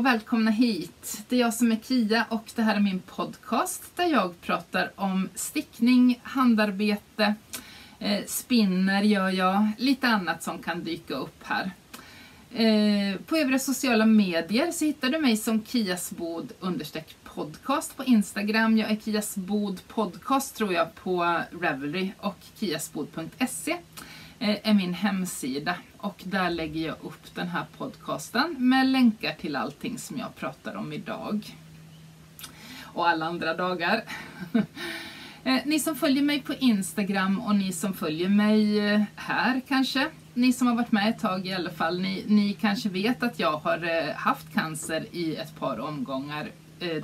Och välkomna hit. Det är jag som är Kia och det här är min podcast där jag pratar om stickning, handarbete, eh, spinner gör jag, lite annat som kan dyka upp här. Eh, på övriga sociala medier så hittar du mig som kiasbod understreck podcast på Instagram. Jag är kiasbod podcast tror jag på Revelry och kiasbod.se eh, är min hemsida och där lägger jag upp den här podcasten med länkar till allting som jag pratar om idag. Och alla andra dagar. Eh, ni som följer mig på Instagram och ni som följer mig eh, här kanske, ni som har varit med ett tag i alla fall, ni, ni kanske vet att jag har eh, haft cancer i ett par omgångar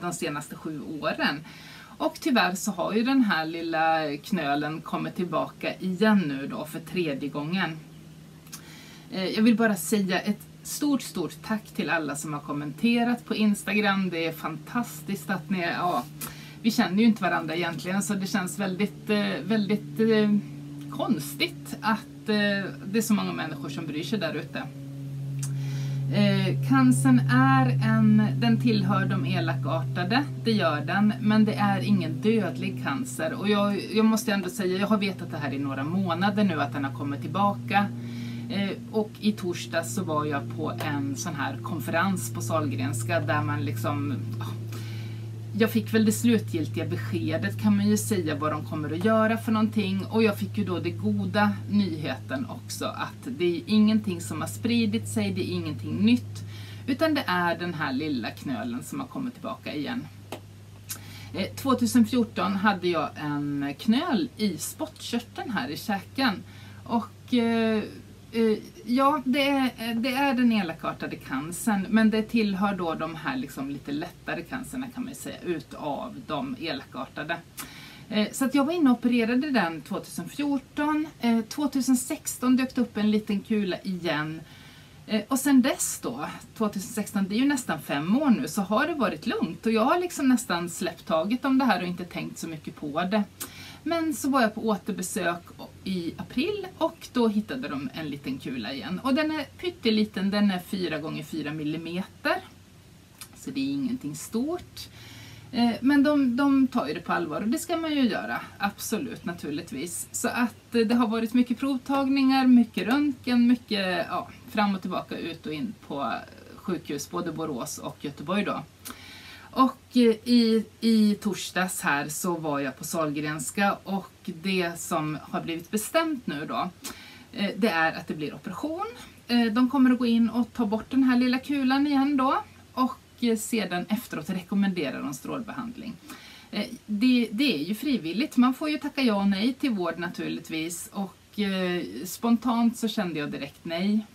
de senaste sju åren. Och tyvärr så har ju den här lilla knölen kommit tillbaka igen nu då för tredje gången. Eh, jag vill bara säga ett stort, stort tack till alla som har kommenterat på Instagram. Det är fantastiskt att ni, ja, vi känner ju inte varandra egentligen så det känns väldigt, eh, väldigt eh, konstigt att det är så många människor som bryr sig där ute. Eh, cancern är en, den tillhör de elakartade, det gör den, men det är ingen dödlig cancer. Och jag, jag måste ändå säga, jag har vetat det här i några månader nu att den har kommit tillbaka. Eh, och i torsdags så var jag på en sån här konferens på Salgrenska där man liksom jag fick väl det slutgiltiga beskedet kan man ju säga vad de kommer att göra för någonting. Och jag fick ju då den goda nyheten också att det är ingenting som har spridit sig, det är ingenting nytt utan det är den här lilla knölen som har kommit tillbaka igen. Eh, 2014 hade jag en knöl i spottkörteln här i käken. Och eh, Eh, ja, det är, det är den elakartade cancern, men det tillhör då de här liksom lite lättare cancerna kan man säga, utav de elakartade. Eh, så att jag var inne och opererade den 2014. 2016 eh, dök det upp en liten kula igen. Och sen dess då, 2016, det är ju nästan fem år nu, så har det varit lugnt. Och jag har liksom nästan släppt taget om det här och inte tänkt så mycket på det. Men så var jag på återbesök i april och då hittade de en liten kula igen. Och den är pytteliten, den är 4 x 4 mm. Så det är ingenting stort. Eh, men de, de tar ju det på allvar och det ska man ju göra, absolut naturligtvis. Så att eh, det har varit mycket provtagningar, mycket röntgen, mycket ja, fram och tillbaka, ut och in på sjukhus, både Borås och Göteborg då. Och eh, i, i torsdags här så var jag på Salgrenska och det som har blivit bestämt nu då eh, det är att det blir operation. Eh, de kommer att gå in och ta bort den här lilla kulan igen då och sedan efteråt rekommenderar de strålbehandling. Det, det är ju frivilligt, man får ju tacka ja och nej till vård naturligtvis och spontant så kände jag direkt nej.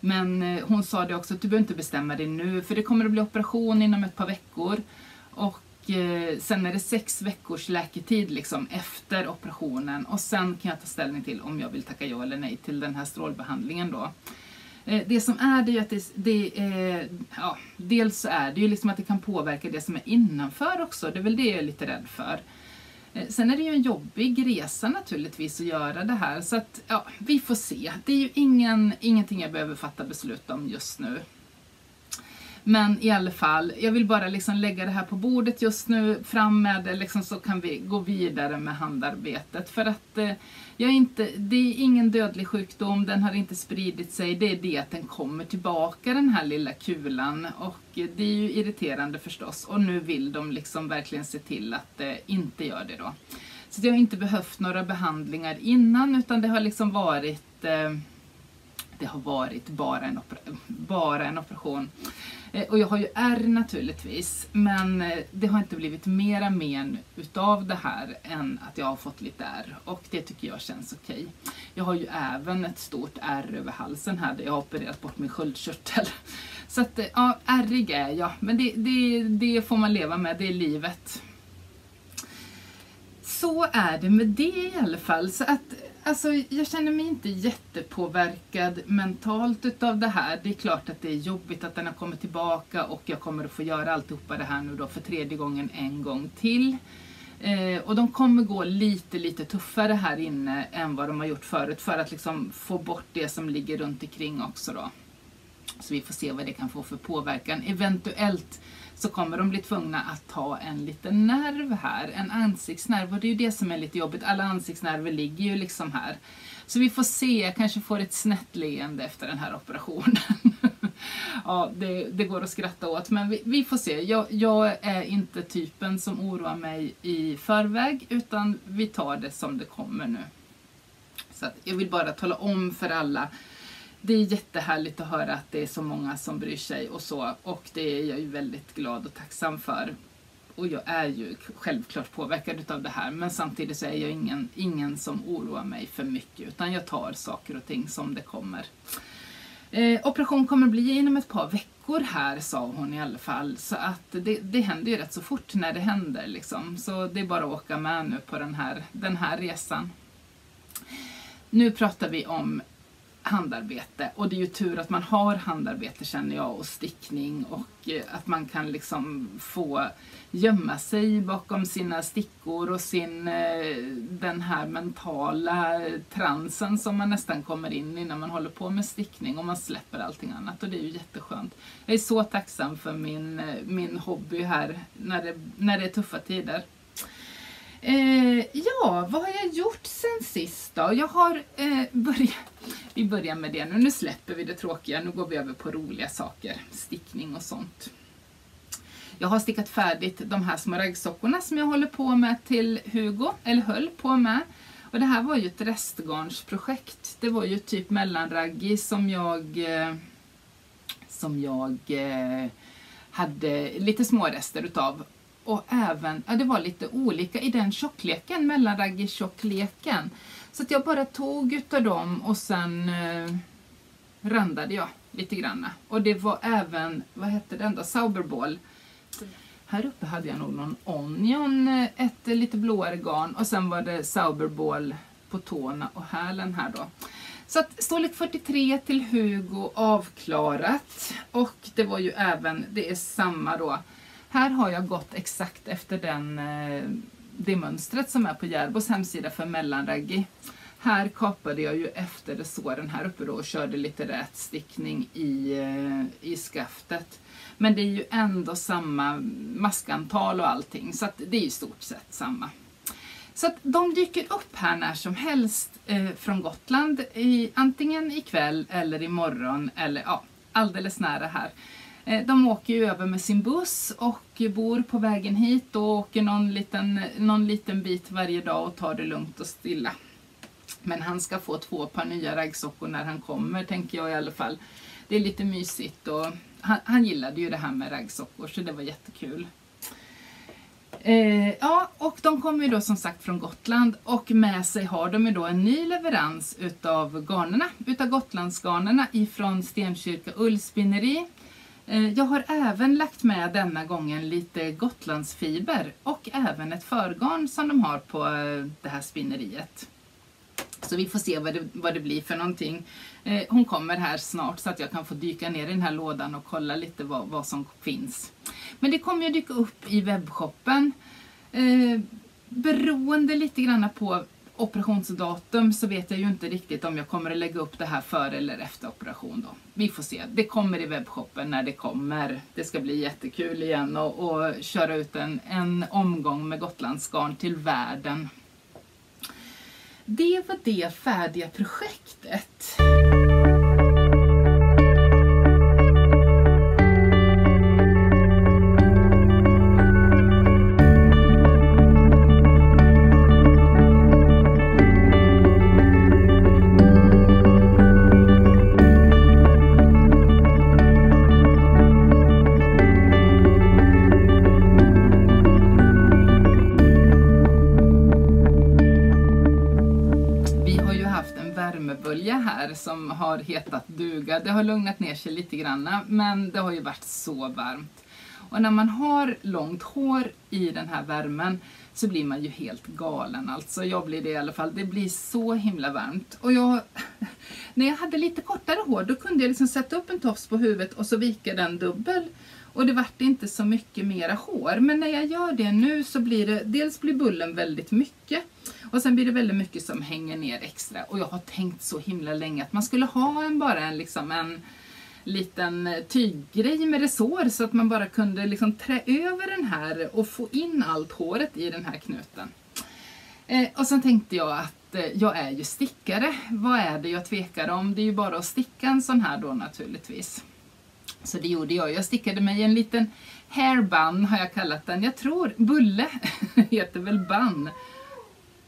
Men eh, hon sa det också att du behöver inte bestämma dig nu för det kommer att bli operation inom ett par veckor. Och eh, sen är det sex veckors läketid liksom efter operationen och sen kan jag ta ställning till om jag vill tacka ja eller nej till den här strålbehandlingen då. Eh, det som är det är att det, det är, ja, dels så är det ju liksom att det kan påverka det som är innanför också, det är väl det jag är lite rädd för. Eh, sen är det ju en jobbig resa naturligtvis att göra det här så att ja, vi får se. Det är ju ingen, ingenting jag behöver fatta beslut om just nu. Men i alla fall, jag vill bara liksom lägga det här på bordet just nu, fram med det liksom, så kan vi gå vidare med handarbetet. För att eh, jag inte, det är ingen dödlig sjukdom, den har inte spridit sig, det är det att den kommer tillbaka den här lilla kulan. Och det är ju irriterande förstås och nu vill de liksom verkligen se till att det inte gör det då. Så jag har inte behövt några behandlingar innan utan det har liksom varit eh, det har varit bara en, bara en operation. Eh, och jag har ju R naturligtvis, men eh, det har inte blivit mera men utav det här än att jag har fått lite R och det tycker jag känns okej. Jag har ju även ett stort R över halsen här där jag har opererat bort min sköldkörtel. Så att, eh, ja, ärrig är jag, men det, det, det får man leva med, det är livet. Så är det med det i alla fall. Så att Alltså, jag känner mig inte jättepåverkad mentalt utav det här. Det är klart att det är jobbigt att den har kommit tillbaka och jag kommer att få göra alltihopa det här nu då för tredje gången en gång till. Eh, och de kommer gå lite, lite tuffare här inne än vad de har gjort förut för att liksom få bort det som ligger runt omkring också då. Så vi får se vad det kan få för påverkan. Eventuellt så kommer de bli tvungna att ta en liten nerv här, en ansiktsnerv. Och det är ju det som är lite jobbigt, alla ansiktsnerver ligger ju liksom här. Så vi får se, jag kanske får ett snett leende efter den här operationen. ja, det, det, går att skratta åt, men vi, vi får se. Jag, jag, är inte typen som oroar mig i förväg, utan vi tar det som det kommer nu. Så jag vill bara tala om för alla det är jättehärligt att höra att det är så många som bryr sig och så och det är jag ju väldigt glad och tacksam för. Och jag är ju självklart påverkad av det här men samtidigt så är jag ingen, ingen som oroar mig för mycket utan jag tar saker och ting som det kommer. Eh, operation kommer bli inom ett par veckor här sa hon i alla fall så att det, det händer ju rätt så fort när det händer liksom. Så det är bara att åka med nu på den här, den här resan. Nu pratar vi om handarbete och det är ju tur att man har handarbete känner jag och stickning och eh, att man kan liksom få gömma sig bakom sina stickor och sin eh, den här mentala transen som man nästan kommer in i när man håller på med stickning och man släpper allting annat och det är ju jätteskönt. Jag är så tacksam för min, eh, min hobby här när det, när det är tuffa tider. Eh, ja, vad har jag gjort sen sist då? Jag har eh, börjat... Vi börjar med det nu. Nu släpper vi det tråkiga. Nu går vi över på roliga saker. Stickning och sånt. Jag har stickat färdigt de här små raggsockorna som jag håller på med till Hugo, eller höll på med. Och det här var ju ett restgarnsprojekt. Det var ju typ mellanraggi som jag eh, som jag eh, hade lite små rester utav och även, ja det var lite olika i den tjockleken, mellanraggi-tjockleken. Så att jag bara tog utav dem och sen eh, randade jag lite grann. Och det var även, vad hette den då, Sauberball. Här uppe hade jag nog någon Onion, eh, ett lite blåare garn och sen var det Sauberball på tårna och hälen här då. Så att storlek 43 till Hugo avklarat och det var ju även, det är samma då, här har jag gått exakt efter den, eh, det mönstret som är på Järbos hemsida för mellanraggi. Här kapade jag ju efter såren här uppe då och körde lite rätstickning i, eh, i skaftet. Men det är ju ändå samma maskantal och allting så att det är i stort sett samma. Så att de dyker upp här när som helst eh, från Gotland, i, antingen ikväll eller imorgon eller ja, alldeles nära här. Eh, de åker ju över med sin buss och bor på vägen hit och åker någon liten, någon liten bit varje dag och tar det lugnt och stilla. Men han ska få två par nya raggsockor när han kommer, tänker jag i alla fall. Det är lite mysigt och han, han gillade ju det här med raggsockor så det var jättekul. Eh, ja, och de kommer ju då som sagt från Gotland och med sig har de ju då en ny leverans utav garnerna, utav Gotlandsgarnerna ifrån Stenkyrka ullspinneri. Eh, jag har även lagt med denna gången lite Gotlandsfiber och även ett förgarn som de har på eh, det här spinneriet. Så vi får se vad det, vad det blir för någonting. Eh, hon kommer här snart så att jag kan få dyka ner i den här lådan och kolla lite vad, vad som finns. Men det kommer ju dyka upp i webbshoppen. Eh, beroende lite grann på operationsdatum så vet jag ju inte riktigt om jag kommer att lägga upp det här före eller efter operation då. Vi får se. Det kommer i webbshoppen när det kommer. Det ska bli jättekul igen och, och köra ut en, en omgång med Gotlandsgarn till världen. Det var det färdiga projektet. Har hetat duga. Det har lugnat ner sig lite grann, men det har ju varit så varmt. Och när man har långt hår i den här värmen så blir man ju helt galen alltså. Jag blir det i alla fall. Det blir så himla varmt. Och jag, när jag hade lite kortare hår då kunde jag liksom sätta upp en tofs på huvudet och så vika den dubbel. Och det vart inte så mycket mera hår. Men när jag gör det nu så blir det, dels blir bullen väldigt mycket och sen blir det väldigt mycket som hänger ner extra. Och jag har tänkt så himla länge att man skulle ha en bara en liksom en liten tyggrej med resår så att man bara kunde liksom trä över den här och få in allt håret i den här knuten. Eh, och sen tänkte jag att eh, jag är ju stickare. Vad är det jag tvekar om? Det är ju bara att sticka en sån här då naturligtvis. Så det gjorde jag. Jag stickade mig en liten hairbun har jag kallat den. Jag tror Bulle heter väl bun.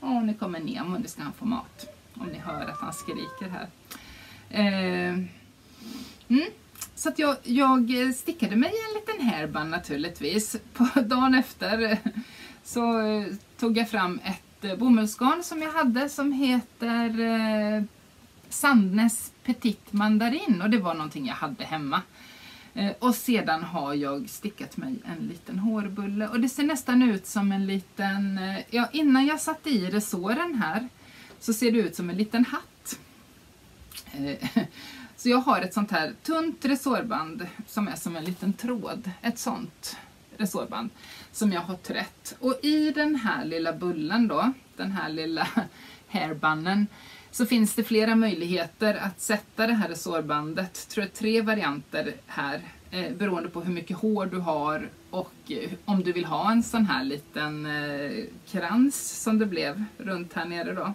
Och nu kommer Nemo. Nu ska han få mat. Om ni hör att han skriker här. Eh, mm. Så att jag, jag stickade mig en liten hairbun naturligtvis. På dagen efter eh, så eh, tog jag fram ett eh, bomullsgarn som jag hade som heter eh, Sandnes Petit Mandarin och det var någonting jag hade hemma. Eh, och sedan har jag stickat mig en liten hårbulle och det ser nästan ut som en liten, eh, ja innan jag satte i resåren här så ser det ut som en liten hatt. Eh, så jag har ett sånt här tunt resårband som är som en liten tråd, ett sånt resårband som jag har trätt. Och i den här lilla bullen då, den här lilla hairbunnen, så finns det flera möjligheter att sätta det här resårbandet. Jag tror det är tre varianter här eh, beroende på hur mycket hår du har och eh, om du vill ha en sån här liten eh, krans som det blev runt här nere då.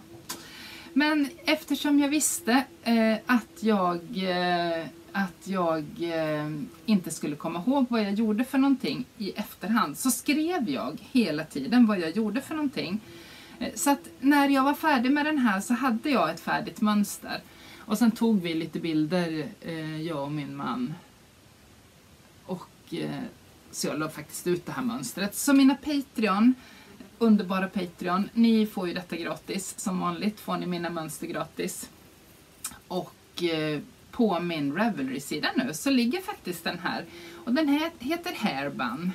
Men eftersom jag visste eh, att jag, eh, att jag eh, inte skulle komma ihåg vad jag gjorde för någonting i efterhand så skrev jag hela tiden vad jag gjorde för någonting. Eh, så att när jag var färdig med den här så hade jag ett färdigt mönster. Och sen tog vi lite bilder, eh, jag och min man. Och eh, så jag la faktiskt ut det här mönstret. Så mina Patreon, underbara Patreon, ni får ju detta gratis. Som vanligt får ni mina mönster gratis. Och på min Ravelry-sida nu så ligger faktiskt den här. Och den här heter Hairbun.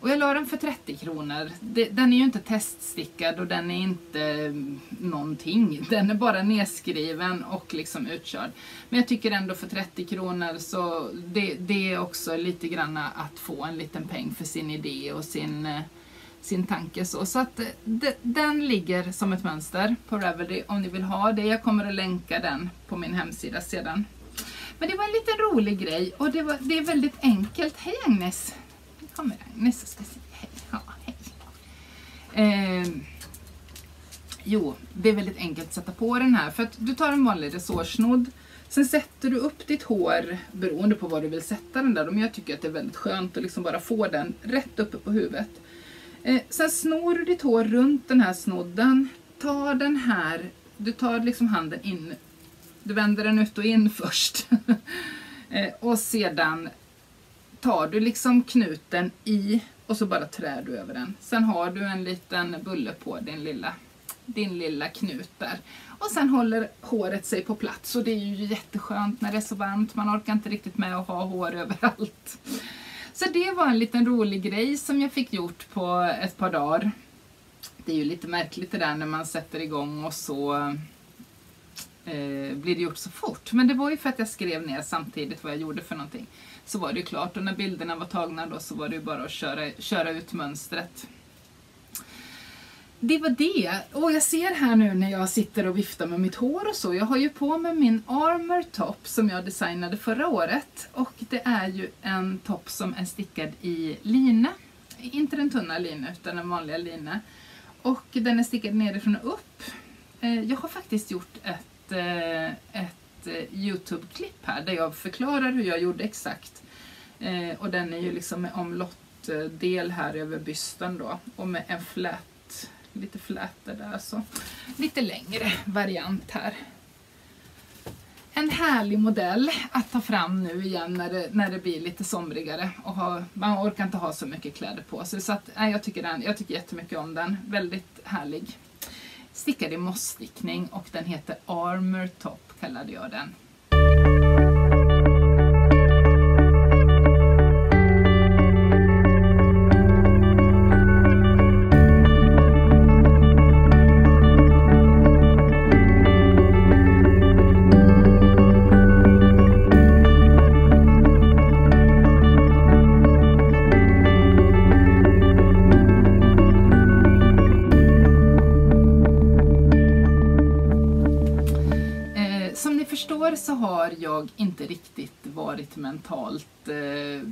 Och jag la den för 30 kronor. Den är ju inte teststickad och den är inte mm, någonting. Den är bara nedskriven och liksom utkörd. Men jag tycker ändå för 30 kronor så det, det är också lite grann att få en liten peng för sin idé och sin, eh, sin tanke. Så, så att eh, de, den ligger som ett mönster på Ravelry om ni vill ha det. Jag kommer att länka den på min hemsida sedan. Men det var en liten rolig grej och det, var, det är väldigt enkelt. Hej Agnes! Kommer Agnes och ska säga hej. Ja, hej. Eh, jo, det är väldigt enkelt att sätta på den här för att du tar en vanlig resårsnodd Sen sätter du upp ditt hår beroende på var du vill sätta den där. Men jag tycker att det är väldigt skönt att liksom bara få den rätt uppe på huvudet. Eh, sen snor du ditt hår runt den här snodden. Ta den här, du tar liksom handen in, du vänder den ut och in först. eh, och sedan tar du liksom knuten i och så bara trär du över den. Sen har du en liten bulle på din lilla, din lilla knut där. Och sen håller håret sig på plats och det är ju jätteskönt när det är så varmt. Man orkar inte riktigt med att ha hår överallt. Så det var en liten rolig grej som jag fick gjort på ett par dagar. Det är ju lite märkligt det där när man sätter igång och så eh, blir det gjort så fort. Men det var ju för att jag skrev ner samtidigt vad jag gjorde för någonting så var det ju klart. Och när bilderna var tagna då så var det ju bara att köra, köra ut mönstret. Det var det. Och jag ser här nu när jag sitter och viftar med mitt hår och så. Jag har ju på mig min Armor Top som jag designade förra året. Och det är ju en topp som är stickad i lina. Inte den tunna lina utan den vanliga lina. Och den är stickad nerifrån och upp. Eh, jag har faktiskt gjort ett, eh, ett ett eh, Youtube-klipp här där jag förklarar hur jag gjorde exakt. Eh, och den är ju liksom med omlottdel här över bysten då och med en flät, lite flätor där så lite längre variant här. En härlig modell att ta fram nu igen när det, när det blir lite somrigare och ha, man orkar inte ha så mycket kläder på sig. Så att, nej, jag, tycker den, jag tycker jättemycket om den, väldigt härlig. Stickad i mossstickning och den heter Armor Top fällade jag den. Har jag inte riktigt varit mentalt eh,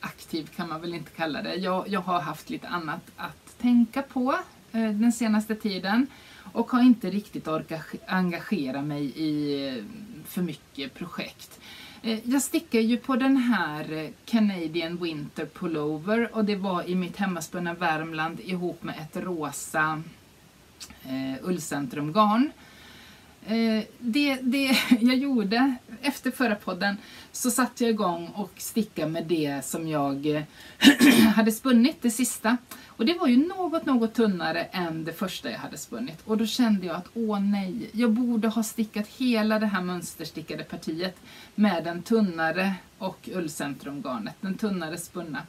aktiv kan man väl inte kalla det. Jag, jag har haft lite annat att tänka på eh, den senaste tiden och har inte riktigt orkat engagera mig i eh, för mycket projekt. Eh, jag stickar ju på den här eh, Canadian Winter Pullover och det var i mitt hemmaspunna Värmland ihop med ett rosa eh, ullcentrumgarn. Eh, det, det jag gjorde efter förra podden så satte jag igång och stickade med det som jag eh, hade spunnit, det sista. Och det var ju något, något tunnare än det första jag hade spunnit. Och då kände jag att åh nej, jag borde ha stickat hela det här mönsterstickade partiet med den tunnare och ullcentrumgarnet, den tunnare spunna.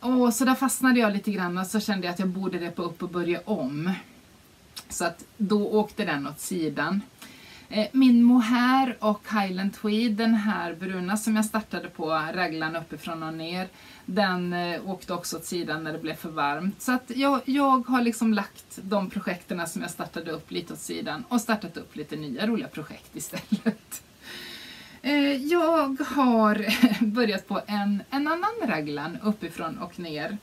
Och så där fastnade jag lite grann och så kände jag att jag borde repa upp och börja om. Så att då åkte den åt sidan. Eh, min mohair och Highland Tweed, den här bruna som jag startade på, raglan uppifrån och ner, den eh, åkte också åt sidan när det blev för varmt. Så att jag, jag har liksom lagt de projekten som jag startade upp lite åt sidan och startat upp lite nya roliga projekt istället. Eh, jag har börjat på en, en annan raglan uppifrån och ner.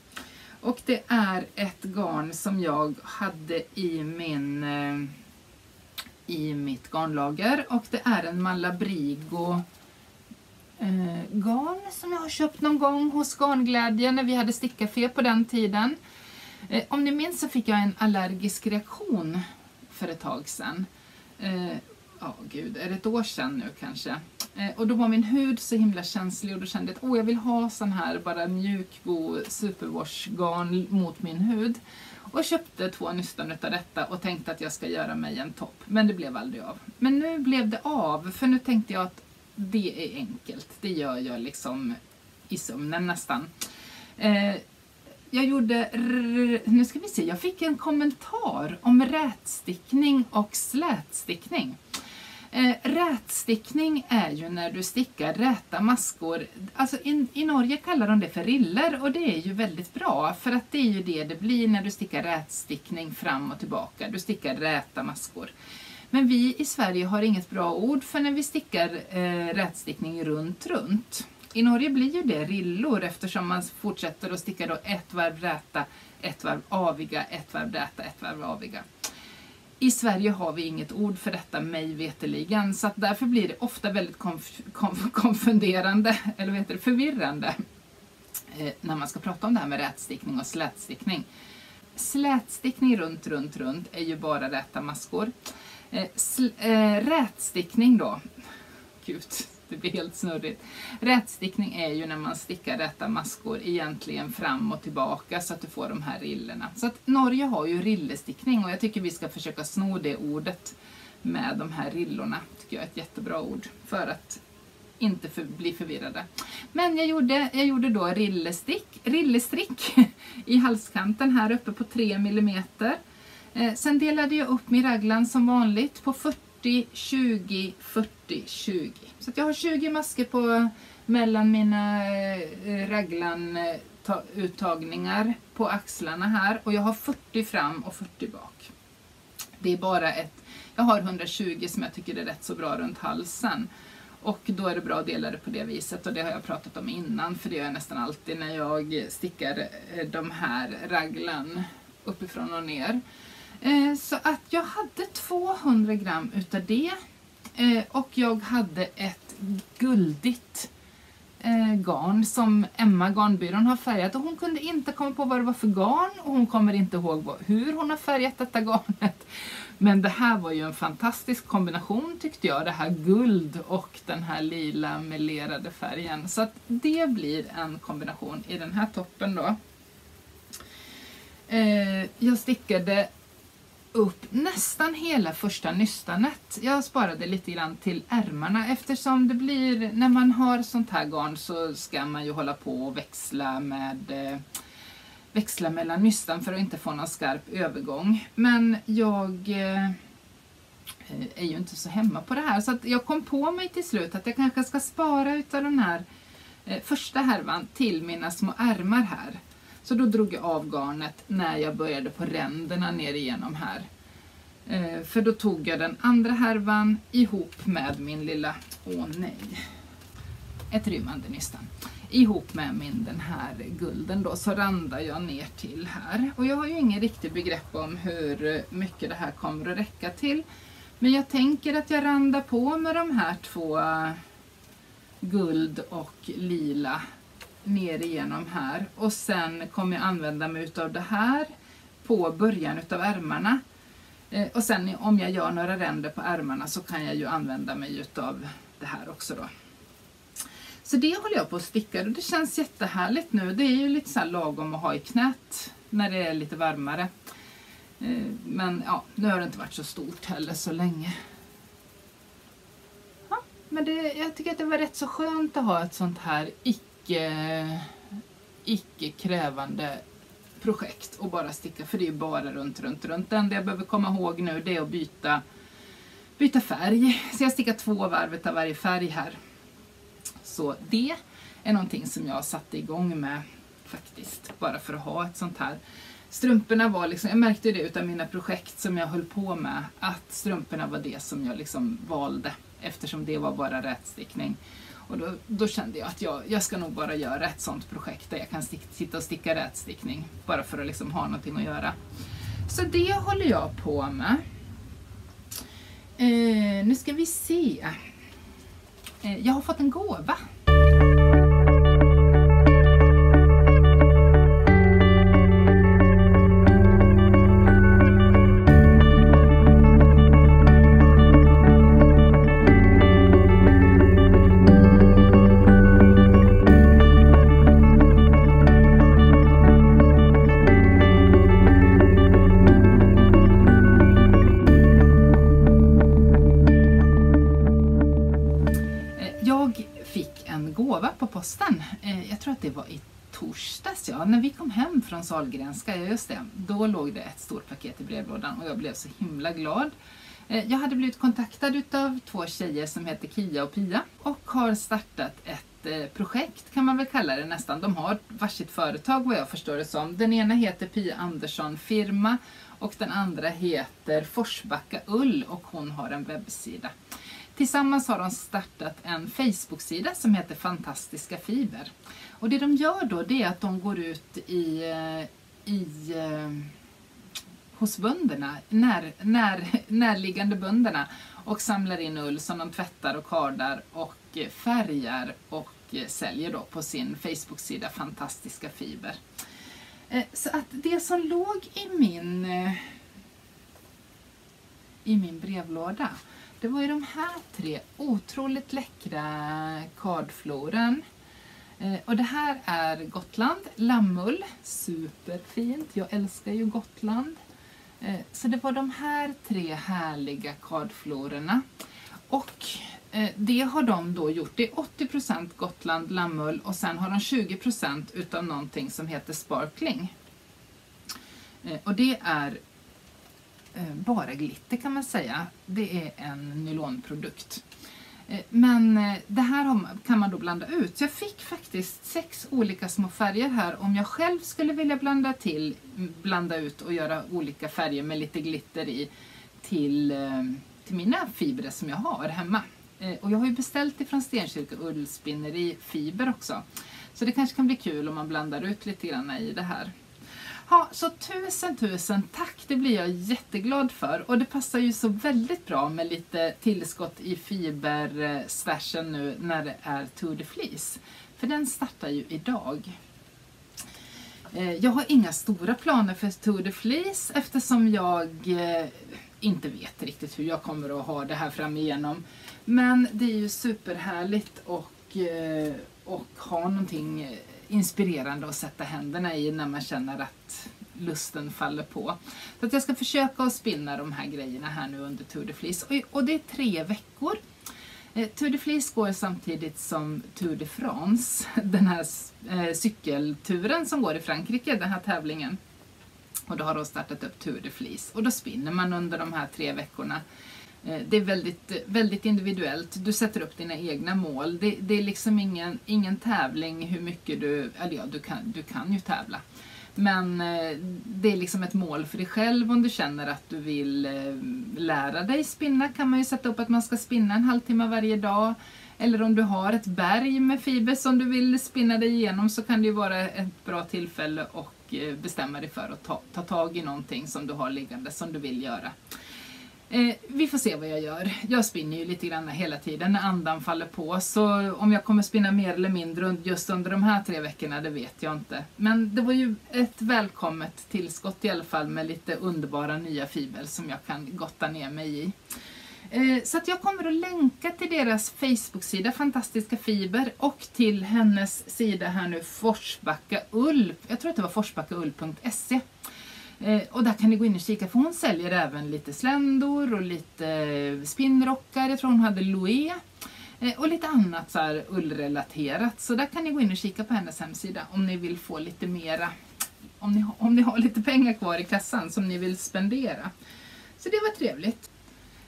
Och det är ett garn som jag hade i min eh, i mitt garnlager och det är en Malabrigo eh, garn som jag har köpt någon gång hos Garnglädje när vi hade stickcafé på den tiden. Eh, om ni minns så fick jag en allergisk reaktion för ett tag sedan. Eh, ja, gud, är det ett år sedan nu kanske? Eh, och då var min hud så himla känslig och då kände jag att oh, jag vill ha sån här bara mjuk, god superwash-garn mot min hud. Och köpte två nystan utav detta och tänkte att jag ska göra mig en topp. Men det blev aldrig av. Men nu blev det av, för nu tänkte jag att det är enkelt. Det gör jag liksom i sömnen nästan. Eh, jag gjorde, nu ska vi se, jag fick en kommentar om rätstickning och slätstickning. Eh, rätstickning är ju när du stickar räta maskor. Alltså in, I Norge kallar de det för riller och det är ju väldigt bra för att det är ju det det blir när du stickar rätstickning fram och tillbaka. Du stickar räta maskor. Men vi i Sverige har inget bra ord för när vi stickar eh, rätstickning runt runt. I Norge blir ju det rillor eftersom man fortsätter att sticka då ett varv räta, ett varv aviga, ett varv räta, ett varv aviga. I Sverige har vi inget ord för detta mig veteligen så att därför blir det ofta väldigt konf konf konfunderande, eller vad heter det, förvirrande eh, när man ska prata om det här med rätstickning och slätstickning. Slätstickning runt, runt, runt är ju bara räta maskor. Eh, eh, rätstickning då, gud, det blir helt snurrigt. Rätstickning är ju när man stickar rätta maskor egentligen fram och tillbaka så att du får de här rillorna. Så att Norge har ju rillestickning och jag tycker vi ska försöka sno det ordet med de här rillorna. tycker jag är ett jättebra ord för att inte för, bli förvirrade. Men jag gjorde, jag gjorde då rillestick, rillestrick i halskanten här uppe på 3 mm. Eh, sen delade jag upp min raglan som vanligt på 40, 20, 40, 20. Så jag har 20 masker på mellan mina eh, raglan eh, uttagningar på axlarna här och jag har 40 fram och 40 bak. Det är bara ett, jag har 120 som jag tycker är rätt så bra runt halsen. Och då är det bra att dela det på det viset och det har jag pratat om innan för det gör jag nästan alltid när jag stickar eh, de här raglan uppifrån och ner. Så att jag hade 200 gram utav det Eh, och jag hade ett guldigt eh, garn som Emma Garnbyrån har färgat och hon kunde inte komma på vad det var för garn och hon kommer inte ihåg vad, hur hon har färgat detta garnet. Men det här var ju en fantastisk kombination tyckte jag, det här guld och den här lila melerade färgen. Så att det blir en kombination i den här toppen då. Eh, jag stickade upp nästan hela första nystanet. Jag sparade lite grann till ärmarna eftersom det blir, när man har sånt här garn så ska man ju hålla på och växla med eh, växla mellan nystan för att inte få någon skarp övergång. Men jag eh, är ju inte så hemma på det här så att jag kom på mig till slut att jag kanske ska spara utav den här eh, första härvan till mina små ärmar här. Så då drog jag av garnet när jag började på ränderna ner igenom här. Eh, för då tog jag den andra härvan ihop med min lilla, åh nej, ett rymmande nystan. Ihop med min den här gulden då så randar jag ner till här. Och jag har ju ingen riktigt begrepp om hur mycket det här kommer att räcka till. Men jag tänker att jag randar på med de här två eh, guld och lila ner igenom här. Och sen kommer jag använda mig utav det här på början utav ärmarna. Eh, och sen om jag gör några ränder på ärmarna så kan jag ju använda mig utav det här också då. Så det håller jag på att sticka och det känns jättehärligt nu. Det är ju lite så lagom att ha i knät när det är lite varmare. Eh, men ja, nu har det inte varit så stort heller så länge. Ja, men det, jag tycker att det var rätt så skönt att ha ett sånt här icke, icke krävande projekt och bara sticka för det är ju bara runt, runt, runt. Det enda jag behöver komma ihåg nu det är att byta, byta färg. Så jag stickar två varv av varje färg här. Så det är någonting som jag satte igång med faktiskt, bara för att ha ett sånt här. Strumporna var liksom, jag märkte det utav mina projekt som jag höll på med, att strumporna var det som jag liksom valde eftersom det var bara rätstickning. Och då, då, kände jag att jag, jag ska nog bara göra ett sånt projekt där jag kan stick, sitta och sticka rätstickning bara för att liksom ha någonting att göra. Så det håller jag på med. Eh, nu ska vi se. Eh, jag har fått en gåva posten. Eh, jag tror att det var i torsdags, ja, när vi kom hem från Salgrenska, just det, då låg det ett stort paket i brevlådan och jag blev så himla glad. Eh, jag hade blivit kontaktad av två tjejer som heter Kia och Pia och har startat ett eh, projekt kan man väl kalla det nästan. De har varsitt företag vad jag förstår det som. Den ena heter Pia Andersson Firma och den andra heter Forsbacka Ull och hon har en webbsida. Tillsammans har de startat en Facebook-sida som heter Fantastiska Fiber. Och det de gör då det är att de går ut i, eh, i eh, hos bönderna, när, när, närliggande bönderna och samlar in ull som de tvättar och kardar och färgar och säljer då på sin Facebook-sida Fantastiska Fiber. Eh, så att det som låg i min i min brevlåda det var ju de här tre otroligt läckra kardfloren. Eh, och det här är Gotland, lammull, superfint, jag älskar ju Gotland. Eh, så det var de här tre härliga kardflorerna. Och eh, det har de då gjort, det är 80% Gotland lammull och sen har de 20% utav någonting som heter sparkling. Eh, och det är Eh, bara glitter kan man säga. Det är en nylonprodukt. Eh, men eh, det här kan man då blanda ut. Så jag fick faktiskt sex olika små färger här om jag själv skulle vilja blanda till, blanda ut och göra olika färger med lite glitter i till, till mina fibrer som jag har hemma. Och jag har ju beställt ifrån Stenkyrka ullspinneri fiber också. Så det kanske kan bli kul om man blandar ut lite grann i det här. Ha, så tusen tusen tack, det blir jag jätteglad för. Och det passar ju så väldigt bra med lite tillskott i fiberstashen nu när det är Tour de Fleece. För den startar ju idag. Eh, jag har inga stora planer för Tour de Fleece eftersom jag eh, inte vet riktigt hur jag kommer att ha det här framigenom. Men det är ju superhärligt och, eh, och ha någonting inspirerande att sätta händerna i när man känner att lusten faller på. Så att jag ska försöka att spinna de här grejerna här nu under Tour de Fleece. Och, och det är tre veckor. Eh, Tour de Fleece går samtidigt som Tour de France, den här eh, cykelturen som går i Frankrike, den här tävlingen. Och då har de startat upp Tour de Fleece och då spinner man under de här tre veckorna Eh, det är väldigt, väldigt individuellt. Du sätter upp dina egna mål. Det, det är liksom ingen, ingen tävling hur mycket du... Eller ja, du kan, du kan ju tävla. Men eh, det är liksom ett mål för dig själv om du känner att du vill eh, lära dig spinna kan man ju sätta upp att man ska spinna en halvtimme varje dag. Eller om du har ett berg med fiber som du vill spinna dig igenom så kan det ju vara ett bra tillfälle att bestämma dig för att ta, ta tag i någonting som du har liggande som du vill göra. Eh, vi får se vad jag gör. Jag spinner ju lite grann hela tiden när andan faller på. Så om jag kommer spinna mer eller mindre just under de här tre veckorna, det vet jag inte. Men det var ju ett välkommet tillskott i alla fall med lite underbara nya fiber som jag kan gotta ner mig i. Eh, så att jag kommer att länka till deras Facebook-sida Fantastiska Fiber och till hennes sida här nu Forsbacka Ull. Jag tror att det var forsbackaull.se. Eh, och där kan ni gå in och kika för hon säljer även lite sländor och lite spinnrockar. Jag tror hon hade loé. Eh, och lite annat så här ullrelaterat. Så där kan ni gå in och kika på hennes hemsida om ni vill få lite mera, om ni, om ni har lite pengar kvar i kassan som ni vill spendera. Så det var trevligt.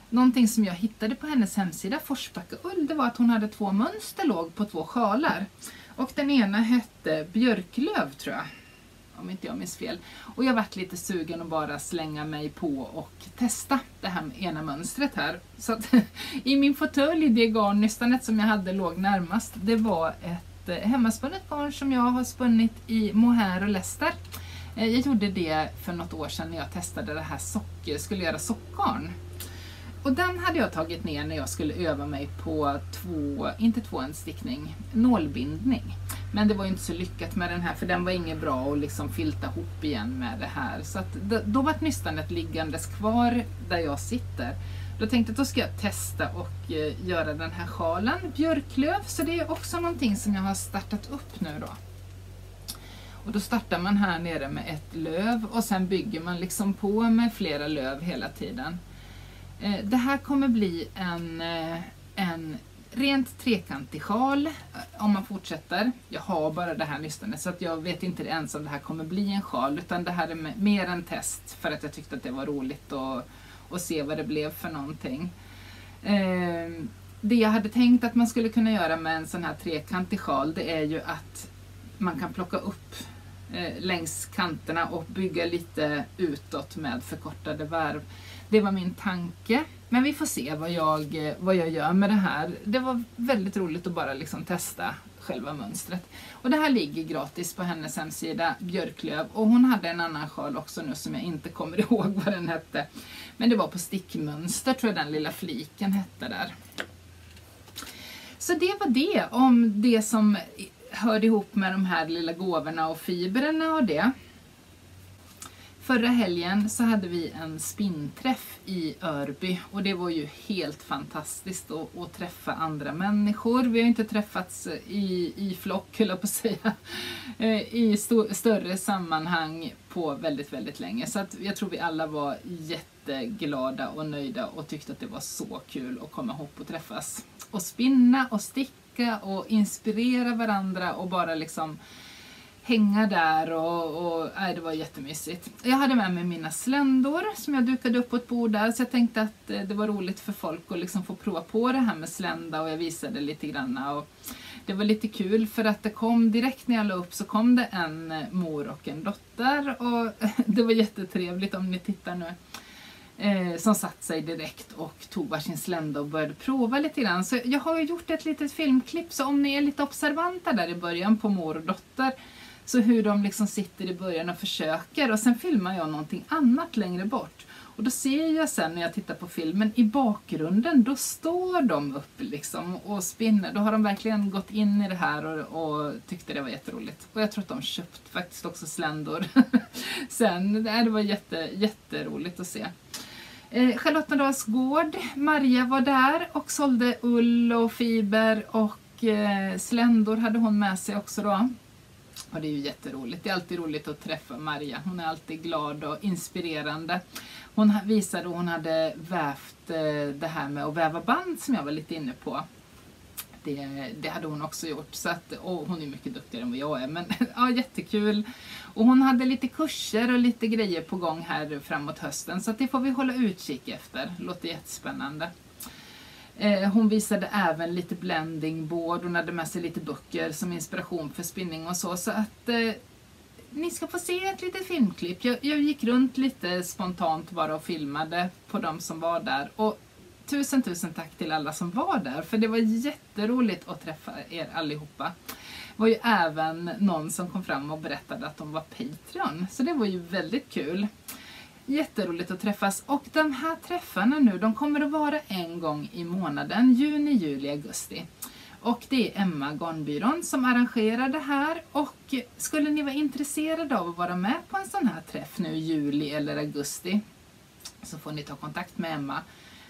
Någonting som jag hittade på hennes hemsida, Forsbacka ull, det var att hon hade två mönster låg på två sjalar. Och den ena hette Björklöv tror jag om inte jag minns fel. Och jag vart lite sugen att bara slänga mig på och testa det här ena mönstret här. Så att, i min fåtölj, det garnnystanet som jag hade låg närmast, det var ett eh, hemmaspunnet garn som jag har spunnit i mohair och läster. Eh, jag gjorde det för något år sedan när jag testade det här socker, skulle göra sockgarn. Och den hade jag tagit ner när jag skulle öva mig på två, inte tvåenstickning, nålbindning. Men det var inte så lyckat med den här för den var inget bra att liksom filta ihop igen med det här. Så att då, då var nystanet liggandes kvar där jag sitter. Då tänkte jag att då ska jag testa och eh, göra den här sjalen, björklöv. Så det är också någonting som jag har startat upp nu då. Och då startar man här nere med ett löv och sen bygger man liksom på med flera löv hela tiden. Eh, det här kommer bli en, eh, en rent trekantig sjal eh, om man fortsätter. Jag har bara det här nystanet så att jag vet inte ens om det här kommer bli en sjal utan det här är mer en test för att jag tyckte att det var roligt att, att se vad det blev för någonting. Ehm, det jag hade tänkt att man skulle kunna göra med en sån här trekantig sjal det är ju att man kan plocka upp längs kanterna och bygga lite utåt med förkortade varv. Det var min tanke. Men vi får se vad jag, vad jag gör med det här. Det var väldigt roligt att bara liksom testa själva mönstret. Och det här ligger gratis på hennes hemsida, Björklöv. Och hon hade en annan sjal också nu som jag inte kommer ihåg vad den hette. Men det var på stickmönster tror jag den lilla fliken hette där. Så det var det om det som hörde ihop med de här lilla gåvorna och fibrerna och det. Förra helgen så hade vi en spinnträff i Örby och det var ju helt fantastiskt att, att träffa andra människor. Vi har inte träffats i, i flock, höll jag på att säga, eh, i st större sammanhang på väldigt, väldigt länge. Så att jag tror vi alla var jätteglada och nöjda och tyckte att det var så kul att komma ihop och träffas. Och spinna och sticka och inspirera varandra och bara liksom hänga där och, och nej, det var jättemysigt. Jag hade med mig mina sländor som jag dukade upp på ett bord där så jag tänkte att eh, det var roligt för folk att liksom få prova på det här med slända och jag visade lite grann. Och det var lite kul för att det kom direkt när jag la upp så kom det en eh, mor och en dotter och det var jättetrevligt om ni tittar nu. Eh, som satt sig direkt och tog varsin slända och började prova lite grann. Så jag har gjort ett litet filmklipp så om ni är lite observanta där i början på mor och dotter så hur de liksom sitter i början och försöker och sen filmar jag någonting annat längre bort. Och då ser jag sen när jag tittar på filmen i bakgrunden, då står de upp liksom och spinner. Då har de verkligen gått in i det här och, och tyckte det var jätteroligt. Och jag tror att de köpt faktiskt också sländor sen. Det var jätte, jätteroligt att se. Eh, Charlottendals gård, Maria var där och sålde ull och fiber och eh, sländor hade hon med sig också då. Och det är ju jätteroligt. Det är alltid roligt att träffa Maria. Hon är alltid glad och inspirerande. Hon visade hur hon hade vävt eh, det här med att väva band som jag var lite inne på. Det, det hade hon också gjort. Så att, och hon är mycket duktigare än vad jag är. Men ja, jättekul. Och hon hade lite kurser och lite grejer på gång här framåt hösten. Så att det får vi hålla utkik efter. Låter jättespännande. Eh, hon visade även lite blending board, hon hade med sig lite böcker som inspiration för spinning och så. Så att eh, ni ska få se ett litet filmklipp. Jag, jag gick runt lite spontant bara och filmade på de som var där. Och tusen, tusen tack till alla som var där, för det var jätteroligt att träffa er allihopa. Det var ju även någon som kom fram och berättade att de var Patreon, så det var ju väldigt kul. Jätteroligt att träffas och de här träffarna nu, de kommer att vara en gång i månaden, juni, juli, augusti. Och det är Emma Garnbyrån som arrangerar det här och skulle ni vara intresserade av att vara med på en sån här träff nu i juli eller augusti så får ni ta kontakt med Emma.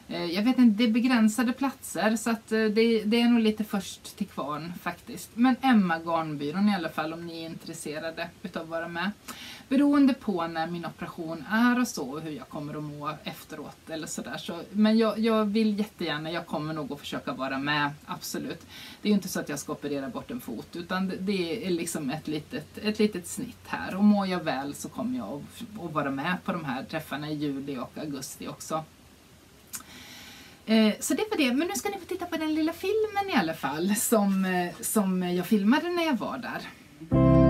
Eh, jag vet inte, det är begränsade platser så att eh, det, det, är nog lite först till kvarn faktiskt. Men Emma Garnbyrån i alla fall om ni är intresserade utav att vara med. Beroende på när min operation är och så och hur jag kommer att må efteråt eller sådär. Så, men jag, jag vill jättegärna, jag kommer nog att försöka vara med, absolut. Det är ju inte så att jag ska operera bort en fot utan det är liksom ett litet, ett litet snitt här. Och mår jag väl så kommer jag att, att vara med på de här träffarna i juli och augusti också. Eh, så det var det, men nu ska ni få titta på den lilla filmen i alla fall som, eh, som jag filmade när jag var där.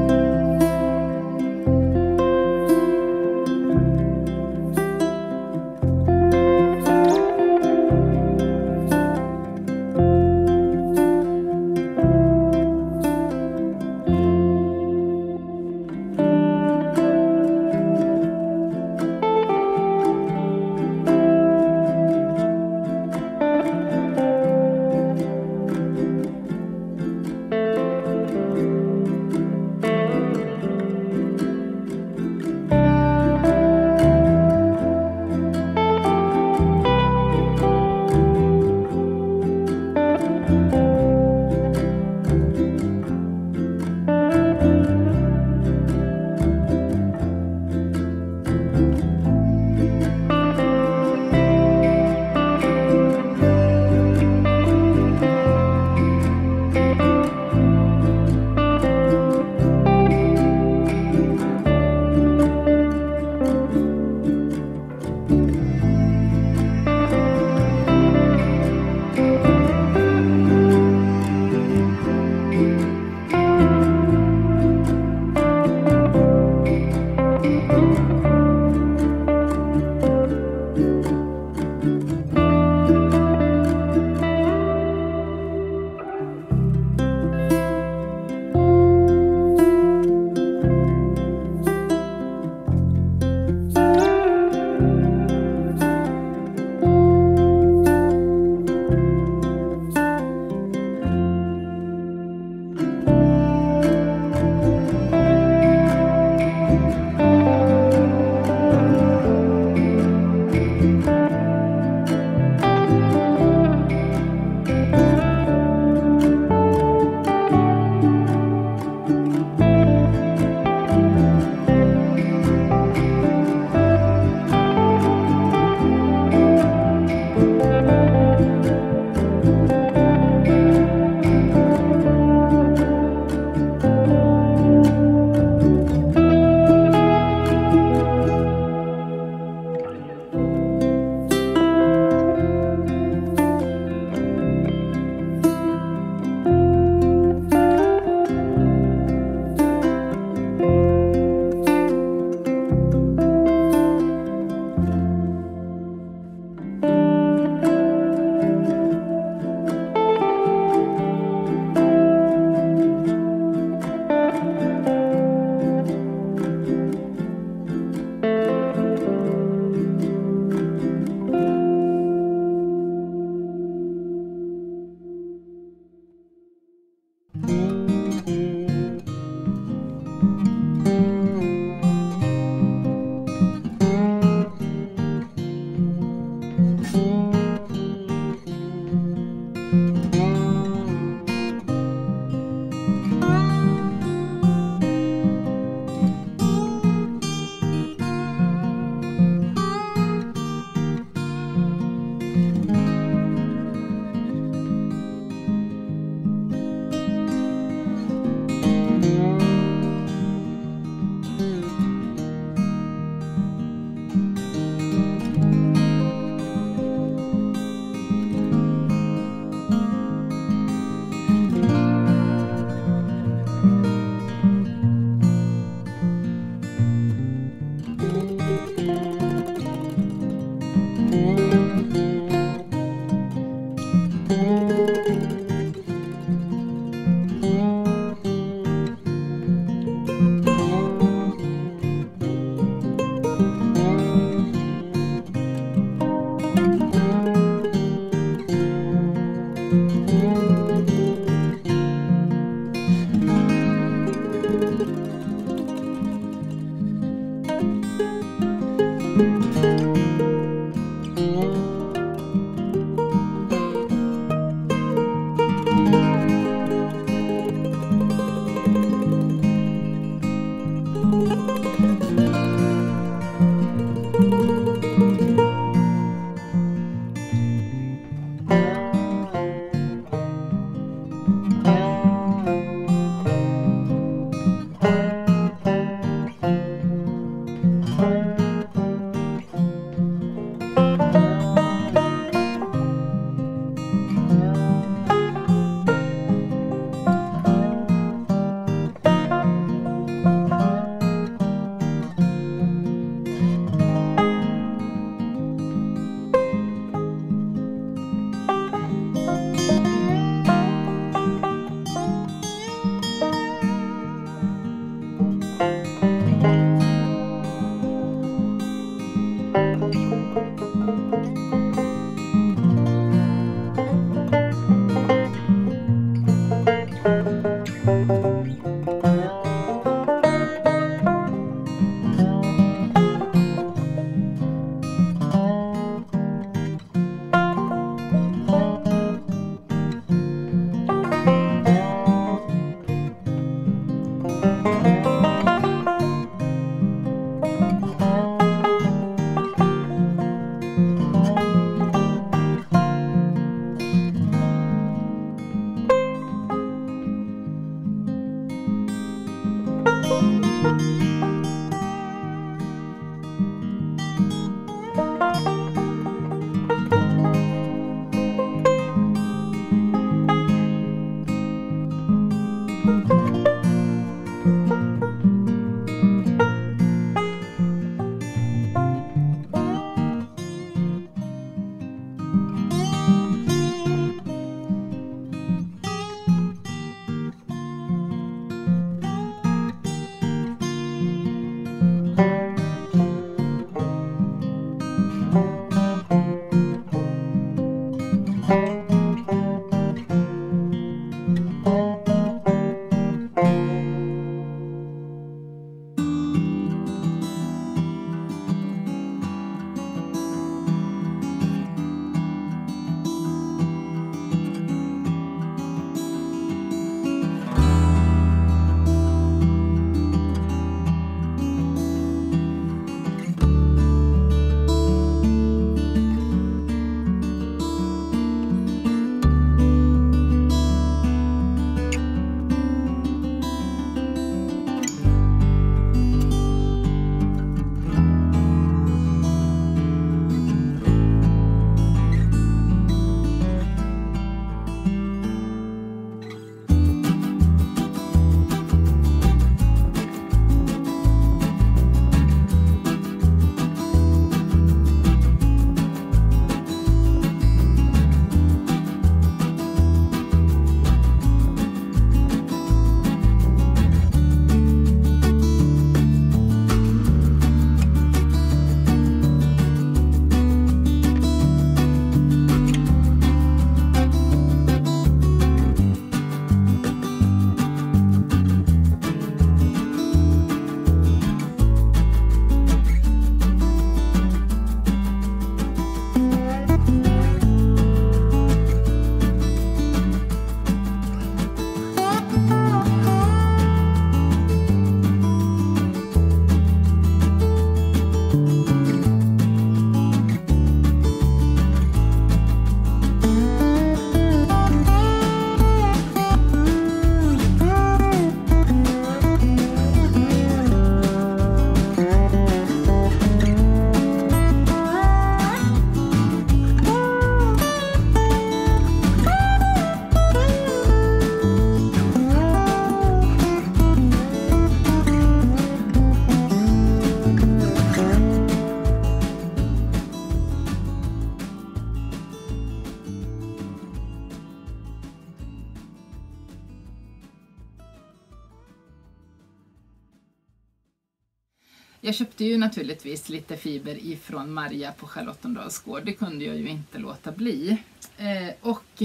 Köpte ju naturligtvis lite fiber ifrån Maria på Charlottendals gård. Det kunde jag ju inte låta bli. Eh, och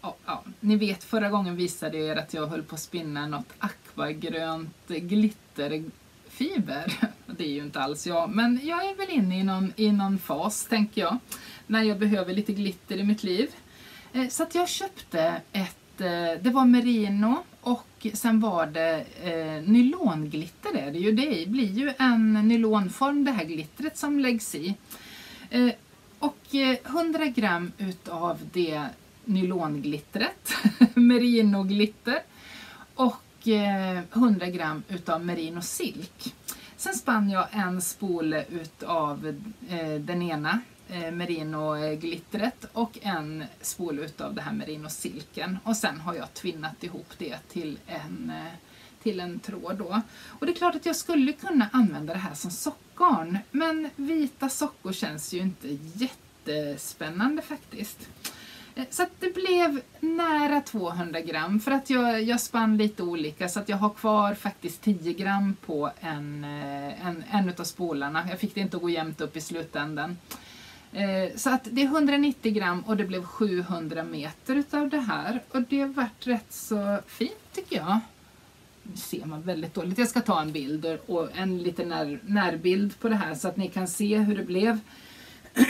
ja, ja, ni vet, förra gången visade jag er att jag höll på att spinna något akvagrönt glitterfiber. Det är ju inte alls jag, men jag är väl inne i någon, i någon fas, tänker jag, när jag behöver lite glitter i mitt liv. Eh, så att jag köpte ett, Eh, det var merino och sen var det eh, nylonglitter är det ju. Det blir ju en nylonform det här glittret som läggs i. Eh, och eh, 100 gram utav det nylonglittret, merinoglitter och eh, 100 gram utav merino silk. Sen spann jag en spole utav eh, den ena Eh, merino-glittret och en spol utav det här merino-silken. Och sen har jag tvinnat ihop det till en, eh, till en tråd då. Och det är klart att jag skulle kunna använda det här som sockgarn, men vita sockor känns ju inte jättespännande faktiskt. Eh, så att det blev nära 200 gram för att jag, jag spann lite olika så att jag har kvar faktiskt 10 gram på en, en, en av spolarna. Jag fick det inte att gå jämnt upp i slutändan. Eh, så att det är 190 gram och det blev 700 meter utav det här och det vart rätt så fint tycker jag. Nu ser man väldigt dåligt. Jag ska ta en bild och en liten när, närbild på det här så att ni kan se hur det blev.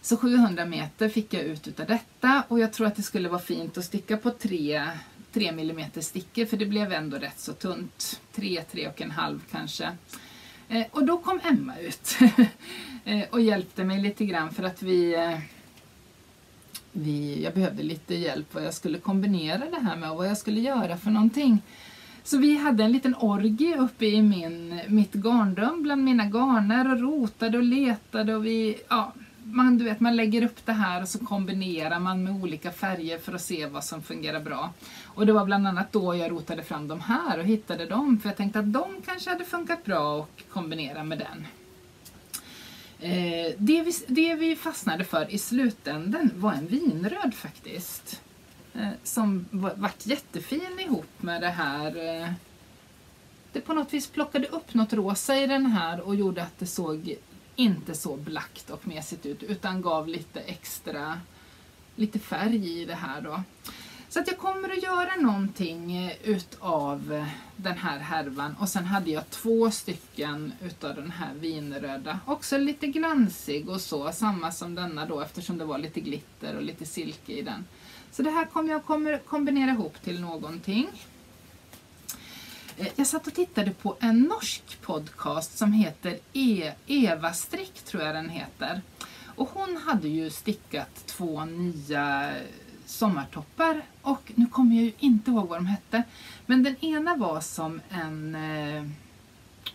Så 700 meter fick jag ut utav detta och jag tror att det skulle vara fint att sticka på 3, 3 mm stickor för det blev ändå rätt så tunt. 3, 3,5 kanske. Eh, och då kom Emma ut eh, och hjälpte mig lite grann för att vi, eh, vi, jag behövde lite hjälp vad jag skulle kombinera det här med och vad jag skulle göra för någonting. Så vi hade en liten orgie uppe i min, mitt garnrum bland mina garner och rotade och letade och vi, ja, man, du vet, man lägger upp det här och så kombinerar man med olika färger för att se vad som fungerar bra. Och det var bland annat då jag rotade fram de här och hittade dem för jag tänkte att de kanske hade funkat bra att kombinera med den. Eh, det, vi, det vi fastnade för i slutänden var en vinröd faktiskt. Eh, som vart jättefin ihop med det här. Eh, det på något vis plockade upp något rosa i den här och gjorde att det såg inte så blakt och mesigt ut utan gav lite extra lite färg i det här då. Så att jag kommer att göra någonting eh, utav eh, den här härvan och sen hade jag två stycken utav den här vinröda. Också lite glansig och så, samma som denna då eftersom det var lite glitter och lite silke i den. Så det här kommer jag kommer kombinera ihop till någonting. Eh, jag satt och tittade på en norsk podcast som heter e Eva Strick, tror jag den heter. Och hon hade ju stickat två nya sommartoppar och nu kommer jag ju inte ihåg vad de hette. Men den ena var som en eh,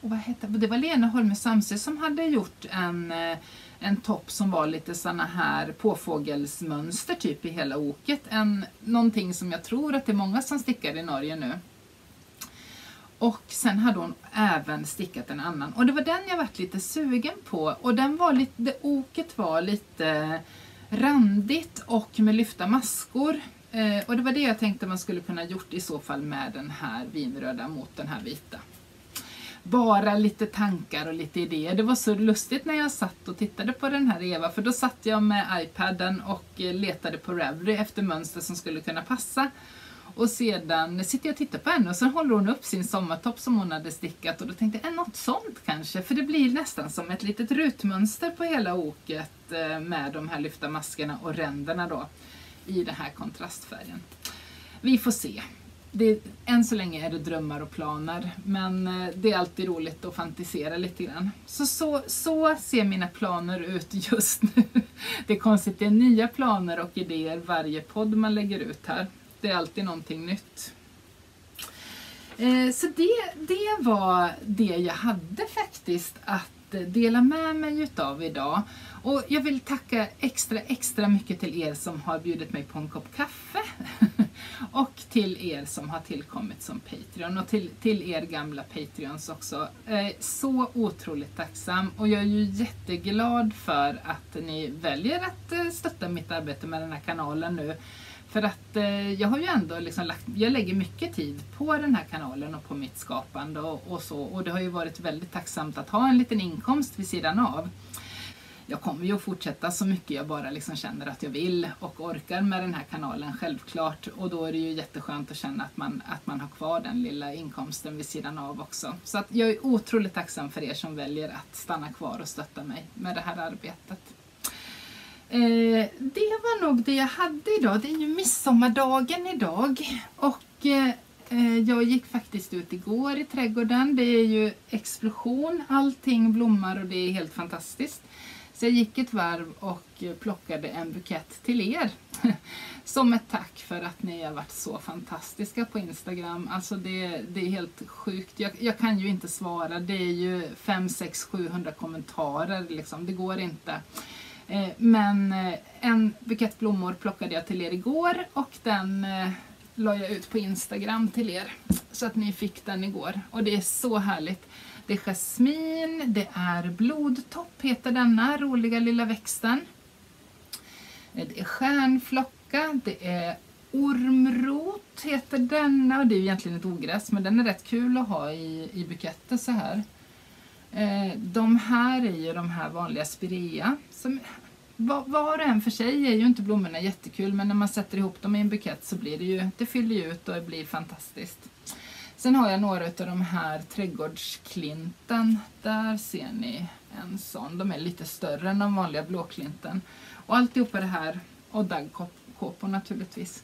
vad hette, det var Lena Holme Samse som hade gjort en, eh, en topp som var lite såna här påfågelsmönster typ i hela oket. En, någonting som jag tror att det är många som stickar i Norge nu. Och sen hade hon även stickat en annan och det var den jag varit lite sugen på och den var lite, det oket var lite randigt och med lyfta maskor. Eh, och det var det jag tänkte man skulle kunna gjort i så fall med den här vinröda mot den här vita. Bara lite tankar och lite idéer. Det var så lustigt när jag satt och tittade på den här Eva för då satt jag med iPaden och eh, letade på Ravelry efter mönster som skulle kunna passa. Och sedan sitter jag och tittar på henne och så håller hon upp sin sommartopp som hon hade stickat och då tänkte jag, är något sånt kanske? För det blir nästan som ett litet rutmönster på hela oket eh, med de här lyfta maskerna och ränderna då i den här kontrastfärgen. Vi får se. Det, än så länge är det drömmar och planer men eh, det är alltid roligt att fantisera lite grann. Så, så, så ser mina planer ut just nu. Det är konstigt, det är nya planer och idéer varje podd man lägger ut här det är alltid någonting nytt. Eh, så det, det var det jag hade faktiskt att dela med mig utav idag. Och jag vill tacka extra, extra mycket till er som har bjudit mig på en kopp kaffe. och till er som har tillkommit som Patreon och till, till er gamla Patreons också. Eh, så otroligt tacksam och jag är ju jätteglad för att ni väljer att eh, stötta mitt arbete med den här kanalen nu. För att eh, jag har ju ändå liksom lagt, jag lägger mycket tid på den här kanalen och på mitt skapande och, och, så. Och det har ju varit väldigt tacksamt att ha en liten inkomst vid sidan av. Jag kommer ju att fortsätta så mycket jag bara liksom känner att jag vill och orkar med den här kanalen, självklart. Och då är det ju jätteskönt att känna att man, att man har kvar den lilla inkomsten vid sidan av också. Så att jag är otroligt tacksam för er som väljer att stanna kvar och stötta mig med det här arbetet. Eh, det var nog det jag hade idag. Det är ju midsommardagen idag. Och eh, jag gick faktiskt ut igår i trädgården. Det är ju explosion. Allting blommar och det är helt fantastiskt. Så jag gick ett varv och plockade en bukett till er. Som ett tack för att ni har varit så fantastiska på Instagram. Alltså det, det är helt sjukt. Jag, jag, kan ju inte svara. Det är ju 5, 6, 700 kommentarer liksom. Det går inte. Eh, men eh, en bukett blommor plockade jag till er igår och den eh, la jag ut på Instagram till er. Så att ni fick den igår. Och det är så härligt. Det är jasmin, det är blodtopp heter denna roliga lilla växten. Det är stjärnflocka, det är ormrot heter denna. Det är egentligen ett ogräs men den är rätt kul att ha i, i buketter så här. Eh, de här är ju de här vanliga spirea. Som, var och en för sig är ju inte blommorna jättekul men när man sätter ihop dem i en bukett så blir det ju, det fyller ju ut och det blir fantastiskt. Sen har jag några av de här trädgårdsklinten. Där ser ni en sån. De är lite större än de vanliga blåklinten. Och alltihopa det här, och daggkåpor naturligtvis.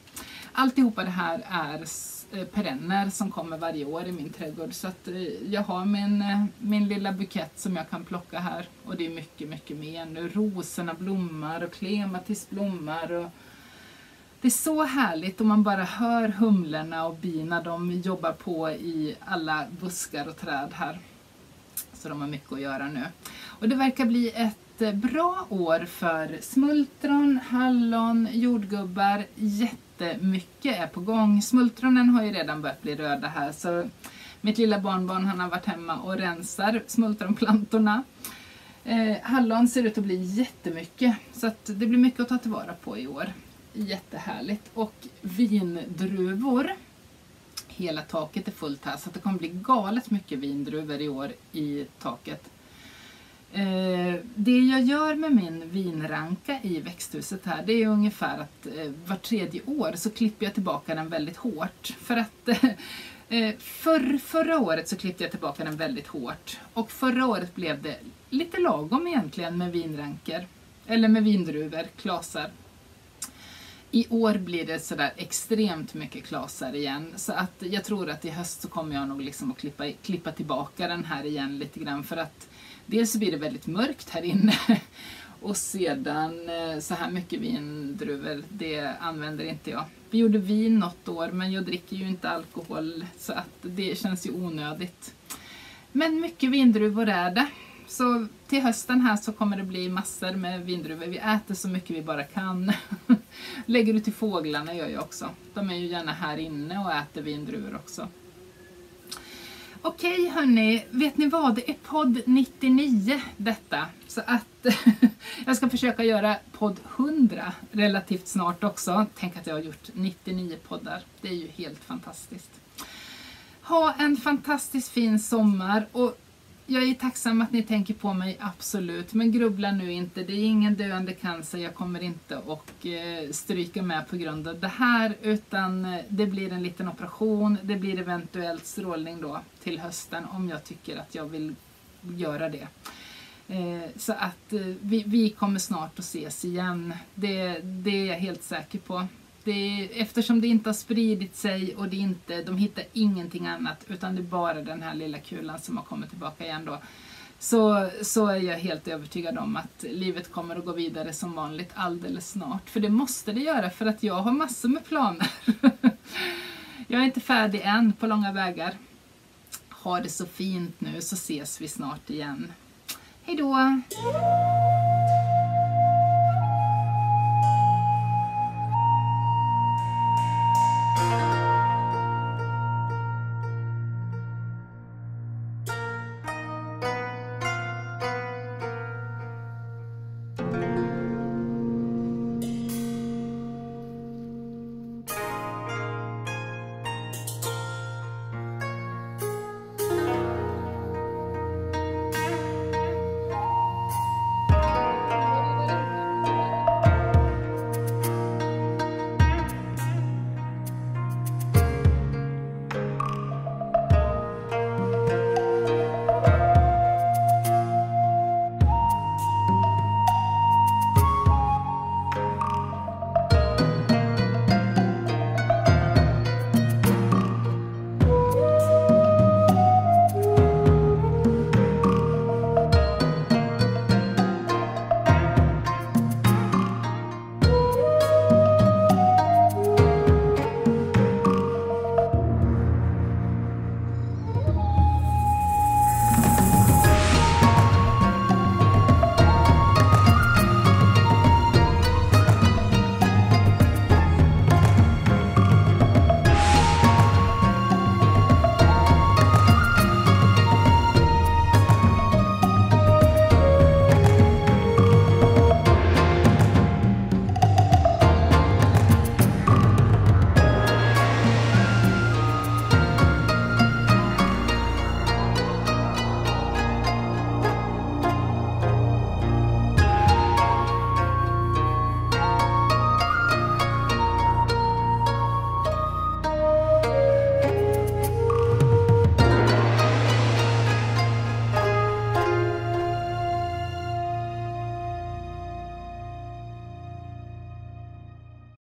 Alltihopa det här är Eh, perenner som kommer varje år i min trädgård. Så att eh, jag har min, eh, min lilla bukett som jag kan plocka här. Och det är mycket, mycket mer nu. Rosorna blommar och klematis blommar. Och det är så härligt och man bara hör humlorna och bina. De jobbar på i alla buskar och träd här. Så de har mycket att göra nu. Och det verkar bli ett ett bra år för smultron, hallon, jordgubbar. Jättemycket är på gång. Smultronen har ju redan börjat bli röda här så mitt lilla barnbarn han har varit hemma och rensar smultronplantorna. Eh, hallon ser ut att bli jättemycket så att det blir mycket att ta tillvara på i år. Jättehärligt. Och vindruvor. Hela taket är fullt här så att det kommer bli galet mycket vindruvor i år i taket. Eh, det jag gör med min vinranka i växthuset här det är ungefär att eh, var tredje år så klipper jag tillbaka den väldigt hårt. För att eh, för, förra året så klippte jag tillbaka den väldigt hårt och förra året blev det lite lagom egentligen med vinranker. Eller med vindruvor, klasar. I år blir det sådär extremt mycket klasar igen så att jag tror att i höst så kommer jag nog liksom att klippa, klippa tillbaka den här igen lite grann för att dels så blir det väldigt mörkt här inne och sedan eh, så här mycket vindruvor, det använder inte jag. Vi gjorde vin något år men jag dricker ju inte alkohol så att det känns ju onödigt. Men mycket vindruvor är det. Så till hösten här så kommer det bli massor med vindruvor. Vi äter så mycket vi bara kan. Lägger ut till fåglarna gör jag också. De är ju gärna här inne och äter vindruvor också. Okej hörni, vet ni vad? Det är podd 99 detta. Så att jag ska försöka göra podd 100 relativt snart också. Tänk att jag har gjort 99 poddar. Det är ju helt fantastiskt. Ha en fantastiskt fin sommar och jag är tacksam att ni tänker på mig, absolut. Men grubbla nu inte, det är ingen döende cancer. Jag kommer inte att eh, stryka med på grund av det här. Utan eh, det blir en liten operation. Det blir eventuellt strålning då till hösten om jag tycker att jag vill göra det. Eh, så att eh, vi, vi kommer snart att ses igen. Det, det är jag helt säker på det, eftersom det inte har spridit sig och det inte, de hittar ingenting annat utan det är bara den här lilla kulan som har kommit tillbaka igen då. Så, så är jag helt övertygad om att livet kommer att gå vidare som vanligt alldeles snart. För det måste det göra för att jag har massor med planer. jag är inte färdig än på långa vägar. Ha det så fint nu så ses vi snart igen. Hejdå!